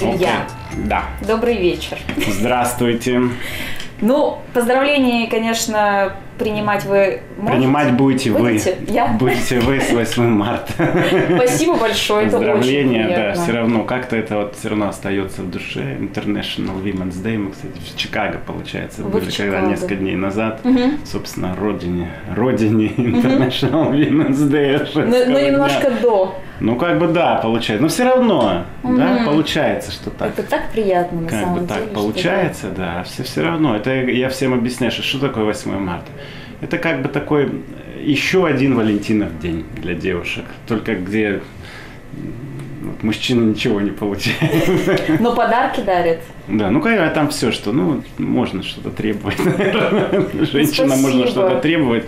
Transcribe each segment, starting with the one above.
Илья, Да. добрый вечер. Здравствуйте. Ну, поздравления, конечно, принимать вы можете? Принимать будете вы. Будете? Я? Будете вы с 8 марта. Спасибо большое, это Поздравления, да, все равно, как-то это вот все равно остается в душе. International Women's Day, мы, кстати, в Чикаго, получается, Вы были когда несколько дней назад, Мгм. собственно, родине, родине International Women's Day. Ну, женского ну, немножко до. Ну, как бы да, получается. Но все равно, да, Мгм. получается, что так. Это так приятно, на Как самом бы деле. так что получается, да. Все все равно. Это я всем объясняю, что, что такое 8 марта. Это как бы такой э, еще один Валентинов день для девушек. Только где вот, мужчина ничего не получает. Но подарки дарят. Да, ну как там все, что, ну, можно что-то требовать, наверное. Женщина можно что-то требовать.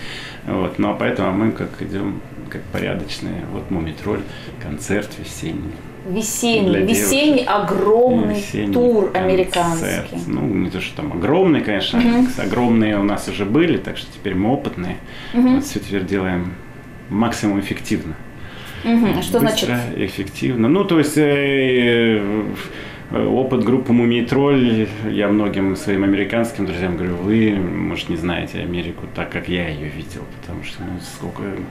Вот, ну а поэтому мы как идем как порядочные. Вот Мумитроль, концерт весенний. Весенний, весенний огромный Весенний тур концерт. американский. Ну, не то, что там огромный, конечно. Огромные у нас уже были, так что теперь мы опытные. Вот все теперь делаем максимум эффективно. А Что значит? Быстро, эффективно. Ну, то есть э, э, опыт группы Мумий Тролль, я многим своим американским друзьям говорю, вы, может, не знаете Америку так, как я ее видел, потому что, ну, сколько, ну,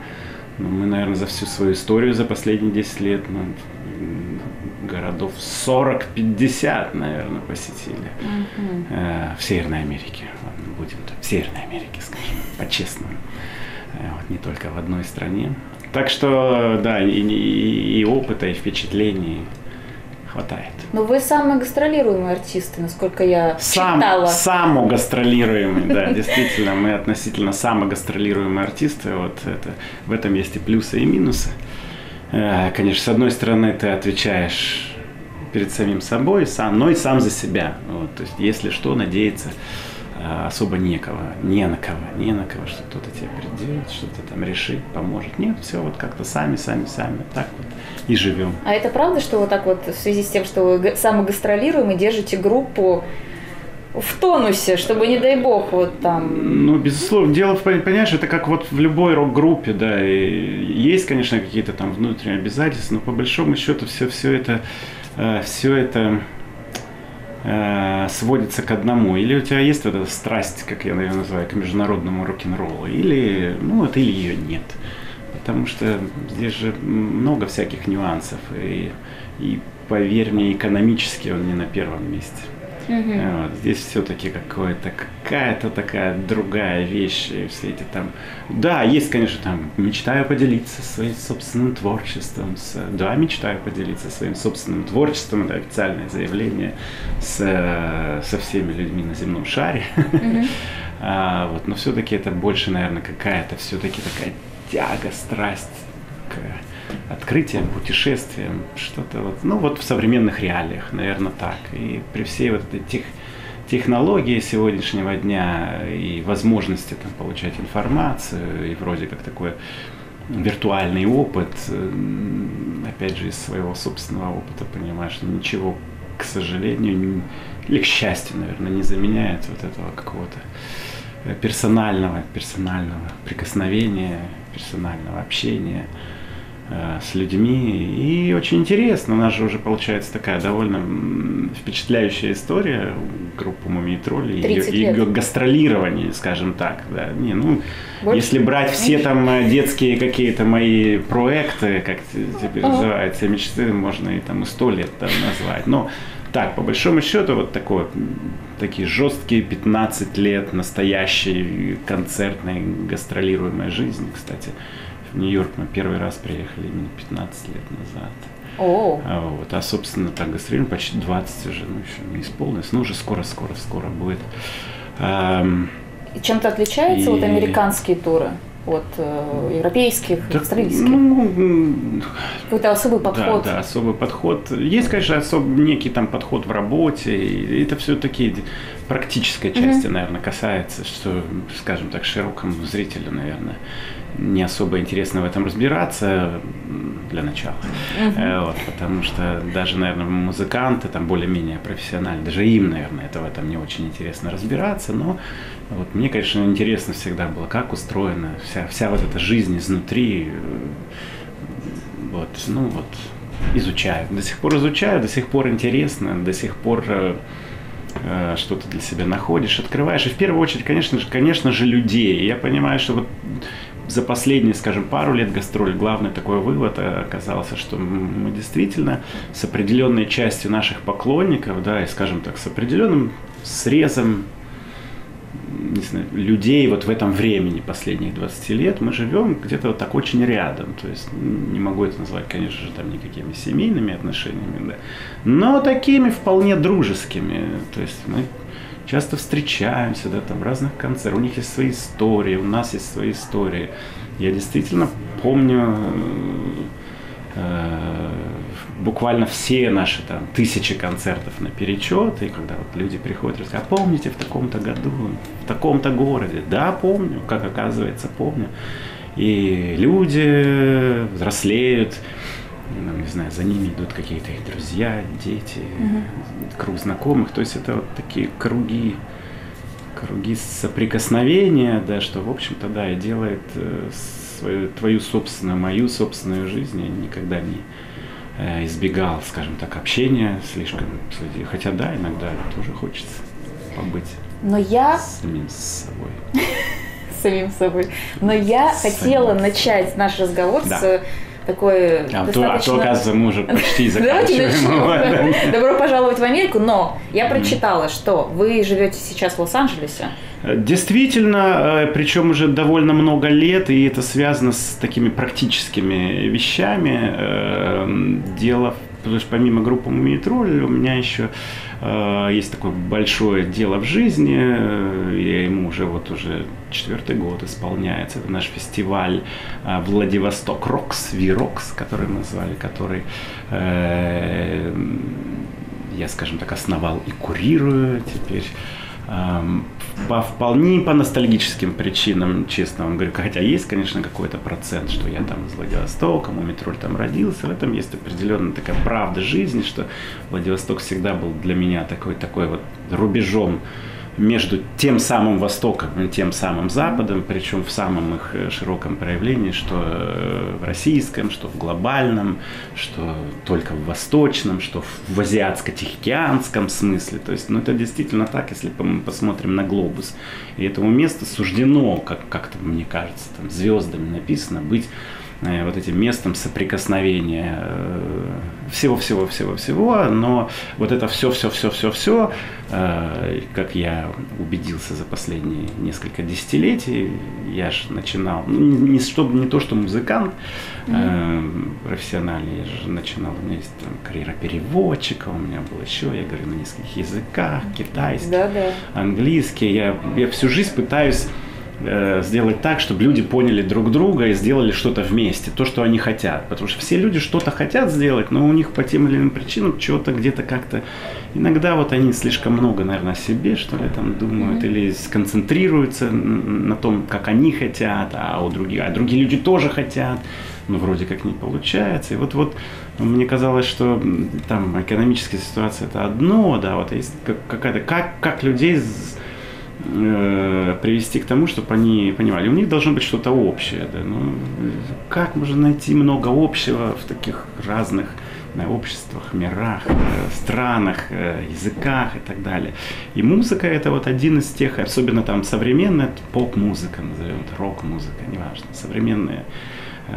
мы, наверное, за всю свою историю за последние 10 лет, ну, м, городов 40-50, наверное, посетили Мгм. э, в Северной Америке. Ладно, будем в Северной Америке, скажем, по-честному. Э, Вот, не только в одной стране. Так что, да, и, и- и опыта, и впечатлений хватает. Ну, вы самые гастролируемые артисты, насколько я Сам, читала. самогастролируемый, да, действительно, мы относительно самогастролируемые артисты, вот это, в этом есть и плюсы, и минусы. Э, Конечно, с одной стороны, ты отвечаешь перед самим собой, сам, но и сам за себя. Вот, то есть, если что, надеяться особо некого, не на кого, не на кого, что кто-то тебе придет, что-то там решит, поможет. Нет, все вот как-то сами, сами, сами, так вот и живем. А это правда, что вот так вот в связи с тем, что вы га- самогастролируемый, держите группу в тонусе, чтобы, не дай бог, вот там... Ну, безусловно, дело, в, пон- понимаешь, это как вот в любой рок-группе, да, и есть, конечно, какие-то там внутренние обязательства, но по большому счету все, все это, все это э, сводится к одному. Или у тебя есть вот эта страсть, как я ее называю, к международному рок-н-роллу, или, ну, вот, или ее нет. Потому что здесь же много всяких нюансов, и, и поверь мне, экономически он не на первом месте. Э, Вот, здесь все-таки какое-то, какая-то такая другая вещь, и все эти там... Да, есть, конечно, там, мечтаю поделиться своим собственным творчеством. С, да, мечтаю поделиться своим собственным творчеством, это официальное заявление с, со всеми людьми на земном шаре. А, вот, но все-таки это больше, наверное, какая-то все-таки такая тяга, страсть к открытиям, путешествиям, что-то вот, ну вот в современных реалиях, наверное, так. И при всей вот этой тех, технологии сегодняшнего дня и возможности там, получать информацию, и вроде как такой виртуальный опыт, опять же, из своего собственного опыта понимаешь, ничего, к сожалению, или к счастью, наверное, не заменяет вот этого какого-то э, персонального, персонального прикосновения, персонального общения с людьми. И очень интересно, у нас же уже получается такая довольно впечатляющая история группы Мумий Тролли и, 30 и лет. га- гастролирование, скажем так. Да. Не, ну, Больше? если брать все там э, детские какие-то мои проекты, как те- теперь Ага. называются, мечты, можно и там и сто лет там назвать. Но так, по большому счету, вот такой, м, такие жесткие 15 лет настоящей концертной гастролируемой жизни. Кстати, в Нью-Йорк мы первый раз приехали именно 15 лет назад. О, А, вот, а собственно, так гастролируем почти 20 уже, ну еще не исполнилось, но уже скоро-скоро-скоро будет. И чем-то отличаются вот И- американские туры от э, европейских, да, австралийских? ну, Какой-то особый подход? Да, да, особый подход. Есть, конечно, особ... некий там подход в работе, и это все-таки практической части, наверное, касается, что, скажем так, широкому зрителю, наверное, не особо интересно в этом разбираться для начала. Э, вот, потому что даже, наверное, музыканты, там более-менее профессиональные, даже им, наверное, это в этом не очень интересно разбираться, но вот мне, конечно, интересно всегда было, как устроена вся, вся вот эта жизнь изнутри, э, вот, ну вот, изучаю. До сих пор изучаю, до сих пор интересно, до сих пор э, э, что-то для себя находишь, открываешь. И в первую очередь, конечно же, конечно же, людей. Я понимаю, что вот за последние, скажем, пару лет гастроль главный такой вывод оказался, что мы действительно с определенной частью наших поклонников, да, и, скажем так, с определенным срезом не знаю, людей вот в этом времени последних 20 лет мы живем где-то вот так очень рядом. То есть не могу это назвать, конечно же, там никакими семейными отношениями, да, но такими вполне дружескими. То есть мы часто встречаемся, да, там в разных концертах. У них есть свои истории, у нас есть свои истории. Я действительно помню э, буквально все наши там тысячи концертов на перечет, и когда вот люди приходят и рассказывают, а помните в таком-то году, в таком-то городе? Да, помню, как оказывается, помню. И люди взрослеют, ну, не знаю, за ними идут какие-то их друзья, дети, угу. круг знакомых. То есть это вот такие круги, круги соприкосновения, да, что, в общем-то, да, и делает э, свою, твою собственную, мою собственную жизнь. Я никогда не избегал, скажем так, общения слишком с людьми. Хотя, да, иногда тоже хочется побыть Но я... самим собой. Самим собой. Но я хотела начать наш разговор с такой а, достаточно... то, а то, оказывается, мы уже почти заканчиваем. Добро пожаловать в Америку, но я прочитала, что вы живете сейчас в Лос-Анджелесе. Действительно, э, причем уже довольно много лет, и это связано с такими практическими вещами. Э, дело, потому что помимо группы Мумитроль у меня еще э, есть такое большое дело в жизни, и ему уже вот уже четвертый год исполняется. Это наш фестиваль Владивосток Рокс, Вирокс, который мы назвали, который я, скажем так, основал и курирую теперь по вполне по ностальгическим причинам, честно вам говорю. Хотя есть, конечно, какой-то процент, что я там из Владивостока, Мумитроль там родился. В этом есть определенная такая правда жизни, что Владивосток всегда был для меня такой, такой вот рубежом между тем самым Востоком и тем самым Западом, причем в самом их э, широком проявлении, что э, в российском, что в глобальном, что только в восточном, что в азиатско-тихоокеанском смысле. То есть, ну это действительно так, если мы посмотрим на глобус. И этому месту суждено, как, как-то, мне кажется, там звездами написано, быть вот этим местом соприкосновения всего-всего-всего-всего, э, но вот это все-все-все-все-все, э, как я убедился за последние несколько десятилетий, я же начинал, ну, не, чтобы, не то, что музыкант mm-hmm. профессиональный, я же начинал, у меня есть там карьера переводчика, у меня было еще, я говорю на нескольких языках, китайский, да, да. английский, я, я всю жизнь пытаюсь Э, сделать так, чтобы люди поняли друг друга и сделали что-то вместе, то, что они хотят. Потому что все люди что-то хотят сделать, но у них по тем или иным причинам чего-то где-то как-то... Иногда вот они слишком много, наверное, о себе, что ли, там думают, mm-hmm. или сконцентрируются на том, как они хотят, а у других, а другие люди тоже хотят, но вроде как не получается. И вот, вот мне казалось, что там экономическая ситуация это одно, да, вот есть какая-то, как, как людей Э, привести к тому, чтобы они понимали, у них должно быть что-то общее. Да? Ну, как можно найти много общего в таких разных да, обществах, мирах, э, странах, э, языках и так далее. И музыка это вот один из тех, особенно там современная, поп-музыка, назовем это рок-музыка, неважно, современная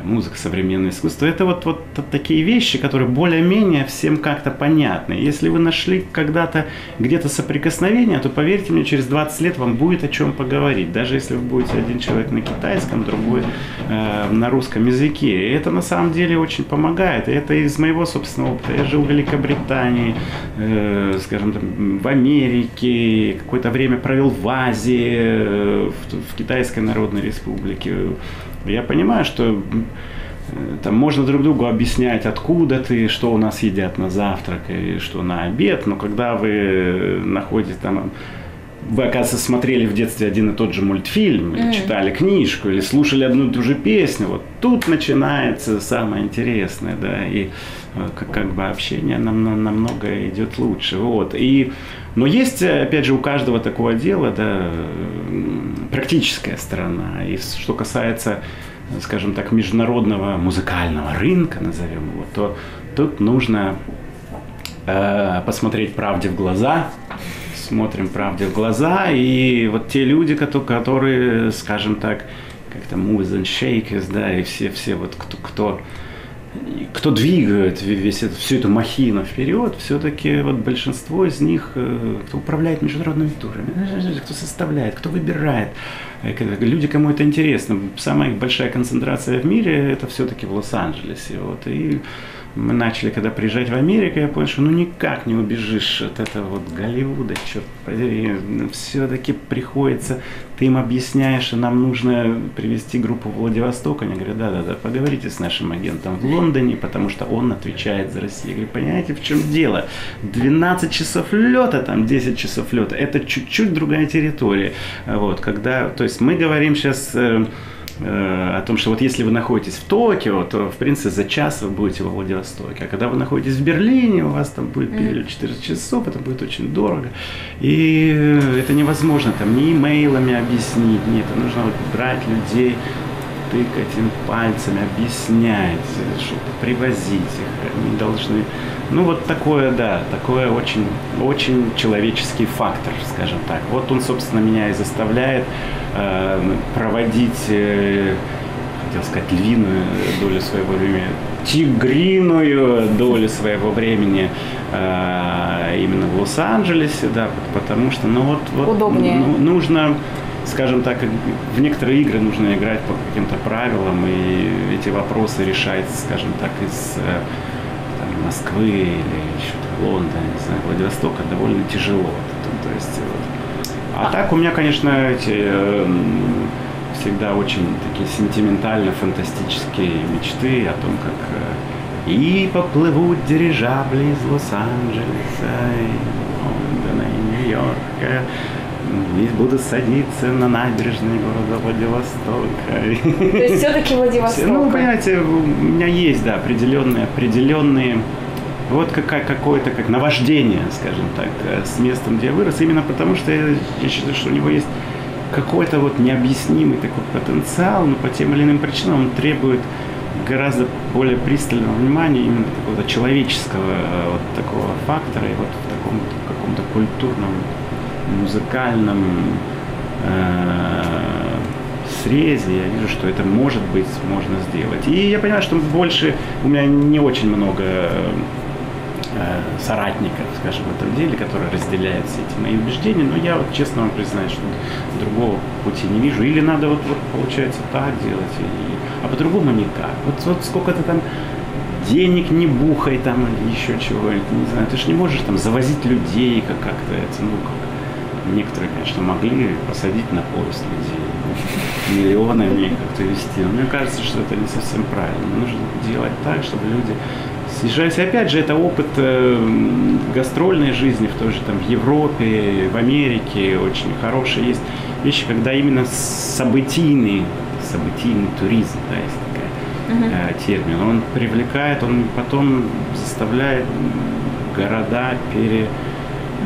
музыка, современное искусство. Это вот, вот такие вещи, которые более-менее всем как-то понятны. Если вы нашли когда-то где-то соприкосновение, то поверьте мне, через 20 лет вам будет о чем поговорить. Даже если вы будете один человек на китайском, другой э, на русском языке. И это на самом деле очень помогает. И это из моего собственного опыта. Я жил в Великобритании, э, скажем, там, в Америке, какое-то время провел в Азии, э, в, в Китайской Народной Республике я понимаю, что э, там можно друг другу объяснять, откуда ты, что у нас едят на завтрак и что на обед, но когда вы находите там вы, оказывается, смотрели в детстве один и тот же мультфильм, или mm. читали книжку, или слушали одну и ту же песню, вот тут начинается самое интересное, да, и э, как, как бы общение нам, намного идет лучше, вот, и но есть, опять же, у каждого такого дела, да, практическая сторона. И что касается, скажем так, международного музыкального рынка, назовем его, то тут нужно э, посмотреть правде в глаза, смотрим правде в глаза, и вот те люди, которые, скажем так, как там moves and shakers, да, и все, все вот кто, кто кто двигает весь это, всю эту махину вперед, все-таки вот большинство из них, э, кто управляет международными турами, кто составляет, кто выбирает, э, люди, кому это интересно. Самая большая концентрация в мире это все-таки в Лос-Анджелесе. Вот, и мы начали, когда приезжать в Америку, я понял, что ну никак не убежишь от этого вот Голливуда, черт подери, все-таки приходится, ты им объясняешь, что нам нужно привести группу в Владивосток, они говорят, да-да-да, поговорите с нашим агентом в Лондоне, потому что он отвечает за Россию. Я говорю, понимаете, в чем дело? 12 часов лета, там 10 часов лета, это чуть-чуть другая территория. Вот, когда, то есть мы говорим сейчас э, о том, что вот если вы находитесь в Токио, то, в принципе, за час вы будете во Владивостоке. А когда вы находитесь в Берлине, у вас там будет период 4 часов, это будет очень дорого. И это невозможно там ни имейлами объяснить, нет, нужно вот брать людей, тыкать им пальцами, объяснять, что-то привозить их. Они должны... Ну, вот такое, да, такое очень, очень человеческий фактор, скажем так. Вот он, собственно, меня и заставляет Э, проводить, э, хотел сказать, львиную долю своего времени, тигриную долю своего времени э, именно в Лос-Анджелесе, да, потому что, ну вот, вот Удобнее. Ну, нужно скажем так, в некоторые игры нужно играть по каким-то правилам, и эти вопросы решать, скажем так, из там, Москвы или еще Лондона, не знаю, Владивостока довольно тяжело. То, то есть вот, а так у меня, конечно, эти э, всегда очень такие сентиментально-фантастические мечты о том, как э, и поплывут дирижабли из Лос-Анджелеса, и Лондона, и Нью-Йорка. И буду садиться на набережной города Владивостока. То есть все-таки Владивосток? Ну, понимаете, у меня есть, да, определенные, определенные вот какая, какое-то как наваждение, скажем так, э, с местом, где я вырос, именно потому что я, я считаю, что у него есть какой-то вот необъяснимый такой потенциал, но по тем или иным причинам он требует гораздо более пристального внимания именно какого-то человеческого э, вот такого фактора и вот в таком каком-то культурном, музыкальном э, срезе я вижу, что это может быть можно сделать. И я понимаю, что больше у меня не очень много Э, соратников, скажем, в этом деле, которые разделяют все эти мои убеждения, но я вот честно вам признаюсь, что другого пути не вижу. Или надо вот, вот получается так делать, и, а по-другому никак. Вот, вот сколько-то там денег не бухай там или еще чего, не знаю, ты же не можешь там завозить людей как- как-то, это, ну, как некоторые, конечно, могли посадить на поезд людей, миллионами как-то вести, но мне кажется, что это не совсем правильно. Нужно делать так, чтобы люди съезжаюсь. И опять же, это опыт э, гастрольной жизни в той же там в Европе, в Америке очень хороший. Есть вещи, когда именно событийный, событийный туризм, да, есть такая uh-huh. термин, он привлекает, он потом заставляет города пере,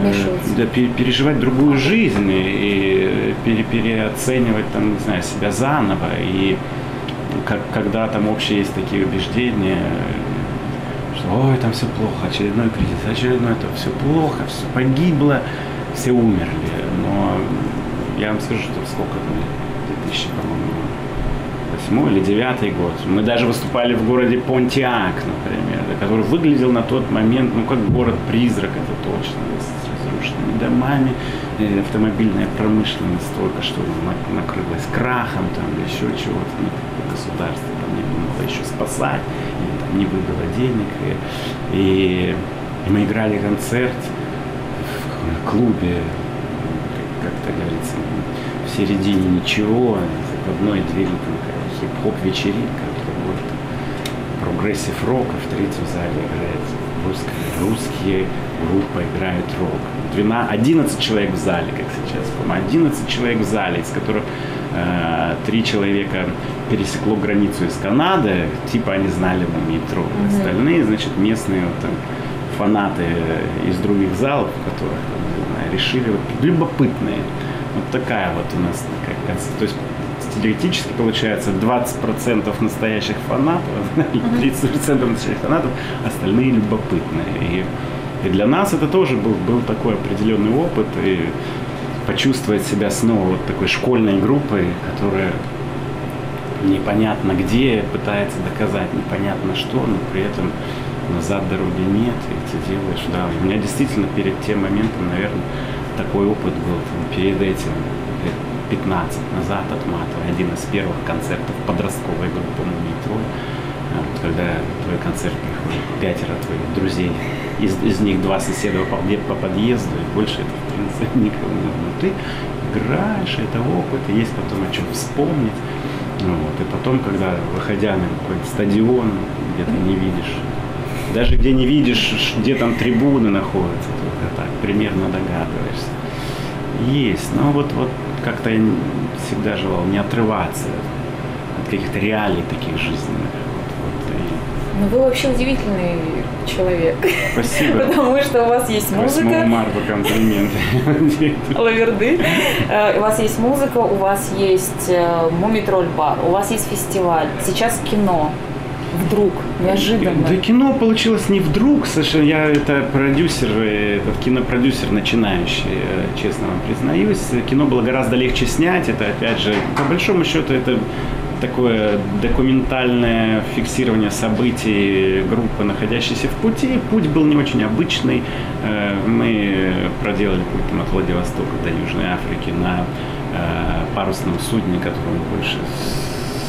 э, да, пере, переживать другую жизнь и пере, переоценивать там, не знаю, себя заново. И как, когда там общие есть такие убеждения, что ой, там все плохо, очередной кризис, очередной это все плохо, все погибло, все умерли. Но я вам скажу, что сколько, 2000, по-моему, восьмой или девятый год. Мы даже выступали в городе Понтиак, например, который выглядел на тот момент, ну, как город-призрак, это точно, разрушенными домами, автомобильная промышленность только что накрылась крахом, там, еще чего-то, ну, государство там не думало еще спасать не выбило денег. И, и, и мы играли концерт в клубе, как, как говорится, в середине ничего, в одной двери там хип-хоп вечеринка, вот, прогрессив рок, а в третьем зале играет русские, русские группа играют рок. 12, 11 человек в зале, как сейчас, по-моему, 11 человек в зале, из которых э, три человека пересекло границу из Канады, типа они знали в метро. Mm-hmm. Остальные, значит, местные вот, там, фанаты из других залов, которых там, знаю, решили, вот, любопытные. Вот такая вот у нас такая концепция. То есть теоретически получается 20% настоящих фанатов, и 30% настоящих фанатов, остальные любопытные. И, и для нас это тоже был, был такой определенный опыт, и почувствовать себя снова вот такой школьной группой, которая непонятно где, пытается доказать непонятно что, но при этом назад дороги нет, и ты делаешь, да. У меня действительно перед тем моментом, наверное, такой опыт был перед этим, 15 назад от Матова, один из первых концертов подростковой группы «Мумий вот, когда твой концерт приходит пятеро твоих друзей, из, из них два соседа по, по подъезду, и больше это, в принципе, никому не нужно. Ты играешь, это опыт, и есть потом о чем вспомнить. Ну, вот, и потом, когда, выходя на какой-то стадион, где ты не видишь даже где не видишь, где там трибуны находятся, только так примерно догадываешься. Есть, но вот, вот как-то я всегда желал не отрываться от каких-то реалий таких жизненных. Вот, вот, и... Ну вы вообще удивительный человек. Спасибо. Потому что у вас есть музыка. 8 марта комплименты. Лаверды. Э, у вас есть музыка, у вас есть э, Мумитроль бар, у вас есть фестиваль, сейчас кино вдруг, неожиданно? Да кино получилось не вдруг, совершенно. Я это продюсер, этот кинопродюсер начинающий, э, честно вам признаюсь. Кино было гораздо легче снять. Это, опять же, по большому счету, это такое документальное фиксирование событий группы, находящейся в пути. Путь был не очень обычный. Э, мы проделали путь там, от Владивостока до Южной Африки на э, парусном судне, которому больше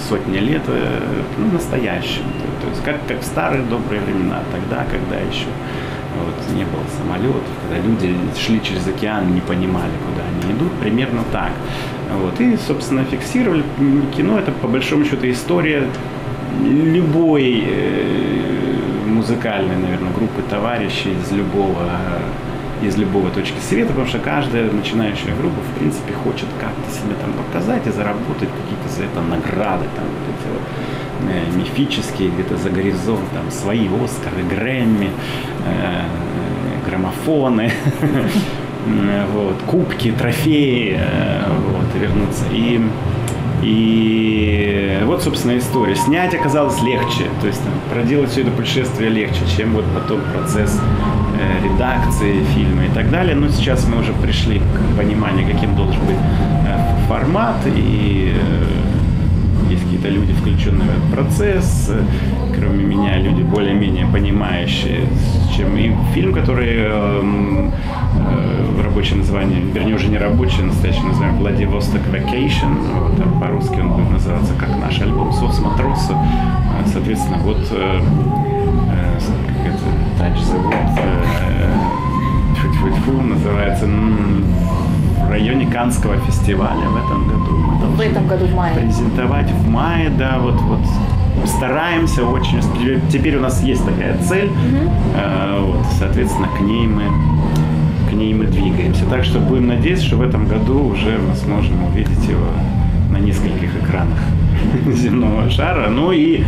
сотни лет э, ну, настоящим. То, то есть как, как в старые добрые времена, тогда, когда еще вот, не было самолетов, когда люди шли через океан, не понимали, куда они идут, примерно так. Вот. И, собственно, фиксировали кино, это по большому счету история любой э, музыкальной, наверное, группы товарищей из любого из любого точки света, потому что каждая начинающая группа, в принципе, хочет как-то себе там показать и заработать какие-то за это награды, там, вот эти вот, э, мифические, где-то за горизонт, там, свои Оскары, Грэмми, э, граммофоны, вот, кубки, трофеи, э, вот, вернуться. И и вот, собственно, история. Снять оказалось легче, то есть там, проделать все это путешествие легче, чем вот потом процесс редакции фильма и так далее. Но сейчас мы уже пришли к пониманию, каким должен быть э, формат, и э, есть какие-то люди, включенные в процесс, кроме меня, люди более-менее понимающие, чем и фильм, который э, э, рабочее название, вернее уже не рабочее, настоящее название Владивосток Vacation, вот, а по-русски он будет называться как наш альбом «Соцматросу». А, соответственно, вот э, э, the Wood, э, называется в районе Канского фестиваля в этом году. Мы в этом году в мае. Презентовать в мае, да, вот, вот стараемся очень. Теперь у нас есть такая цель, mm-hmm. вот, соответственно, к ней мы к ней мы двигаемся. Так что будем надеяться, что в этом году уже мы сможем увидеть его на нескольких экранах земного шара. Ну и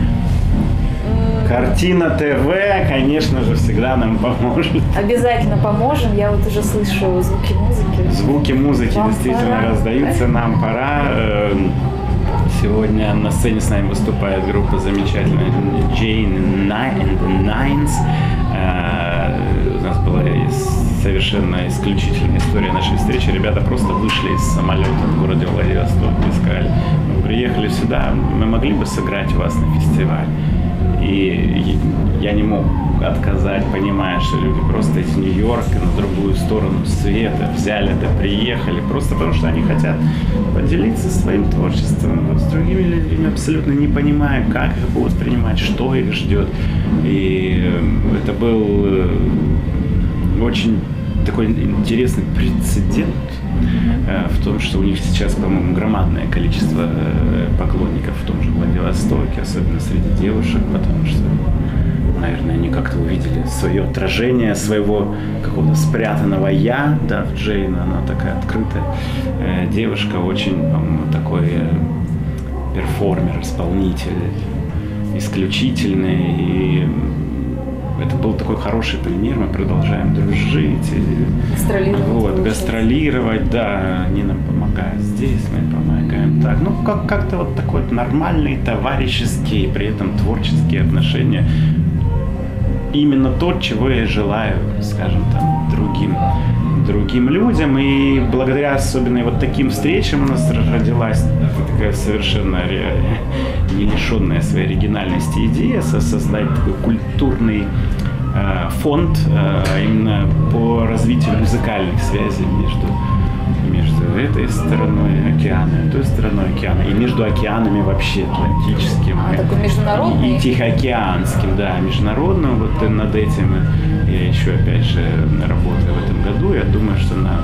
Картина ТВ, конечно же, всегда нам поможет. Обязательно поможем. Я вот уже слышу звуки музыки. Звуки музыки Вам действительно пора. раздаются. Нам пора. Эм, сегодня на сцене с нами выступает группа замечательная Jane and the Nines. Э, у нас была совершенно исключительная история нашей встречи. Ребята просто вышли из самолета в городе Владивосток и сказали, мы приехали сюда, мы могли бы сыграть у вас на фестивале. И я не мог отказать, понимая, что люди просто из Нью-Йорка на другую сторону света взяли, да приехали, просто потому что они хотят поделиться своим творчеством с другими людьми, абсолютно не понимая, как их будут принимать, что их ждет. И э, это был э, очень такой интересный прецедент э, в том, что у них сейчас, по-моему, громадное количество э, поклонников в том же Владивостоке, особенно среди девушек, потому что, наверное, они как-то увидели свое отражение своего какого-то спрятанного «я», да, Джейн, она такая открытая э, девушка, очень, по-моему, такой перформер, исполнитель, исключительный и это был такой хороший пример, мы продолжаем дружить. Гастролировать. вот, гастролировать, да, они нам помогают здесь, мы помогаем так. Ну, как- как-то вот такой вот нормальные, товарищеские, при этом творческие отношения. Именно то, чего я желаю, скажем там, другим, другим людям. И благодаря особенно вот таким встречам у нас родилась такая совершенно не лишенная своей оригинальности идея со- создать такой культурный фонд э, именно по развитию музыкальных связей между между этой стороной океана и той стороной океана, и между океанами вообще Атлантическим А, и- такой международный? и Тихоокеанским, да, международным. Вот над этим я еще опять же работаю в этом году. Я думаю, что на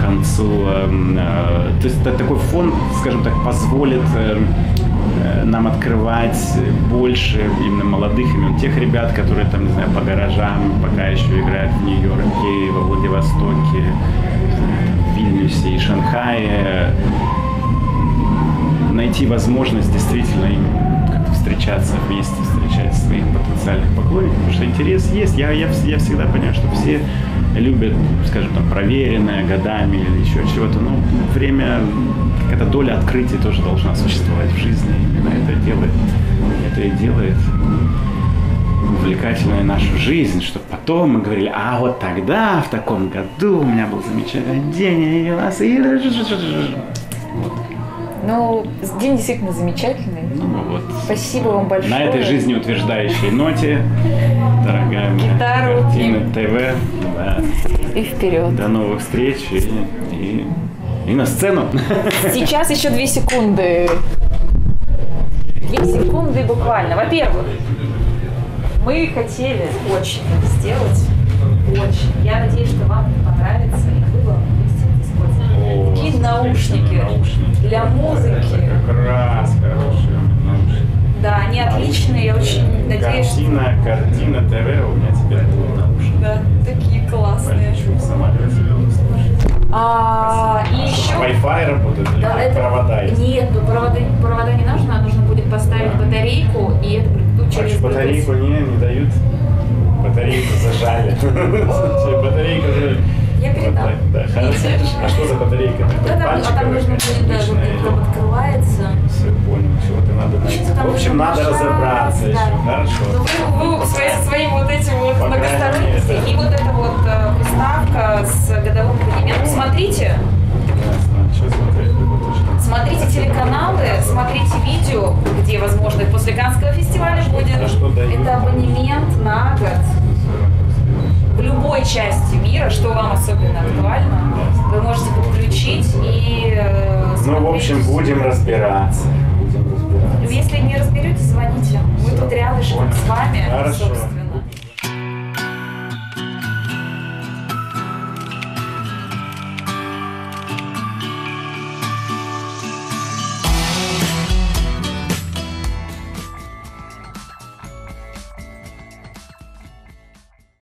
концу, эм, э, то есть такой фонд, скажем так, позволит э, нам открывать больше именно молодых имен, тех ребят, которые там, не знаю, по гаражам пока еще играют в Нью-Йорке, во Владивостоке, в Вильнюсе и Шанхае, найти возможность действительно им встречаться вместе, потенциальных поклонников, потому что интерес есть. Я, я, я всегда понимаю, что все любят, скажем, там, проверенное годами или еще чего-то, но время, какая-то доля открытий тоже должна существовать в жизни. Именно это делает, это и делает увлекательную нашу жизнь, чтобы потом мы говорили, а вот тогда, в таком году у меня был замечательный день, видел вас, Ну, день действительно замечательный. Ну, вот. Спасибо вам большое. На этой жизнеутверждающей ноте, дорогая моя Гитару картина ТВ, да, И вперед. до новых встреч и, и, и на сцену. Сейчас еще две секунды. Две секунды буквально. Во-первых, мы хотели очень это сделать. Очень. Я надеюсь, что вам батарейку не, не дают? Батарейку зажали. Батарейка же... Я передам. Вот Да, хорошо. А что за батарейка? Да, там, а там нужно будет даже, там открывается. Все, понял, чего-то надо найти. В общем, надо разобраться да. еще. Ну, Хорошо. вы, вы свои- со своим вот этим вот многосторонностью. И вот эта вот видео, где, возможно, после Канского фестиваля будет. А? Это абонемент на год. в любой части мира, что вам особенно актуально, вы можете подключить и э, Ну, в смотреть. общем, будем разбираться. Будем разбираться. Если не разберетесь, звоните. Мы тут рядышком с вами, Хорошо.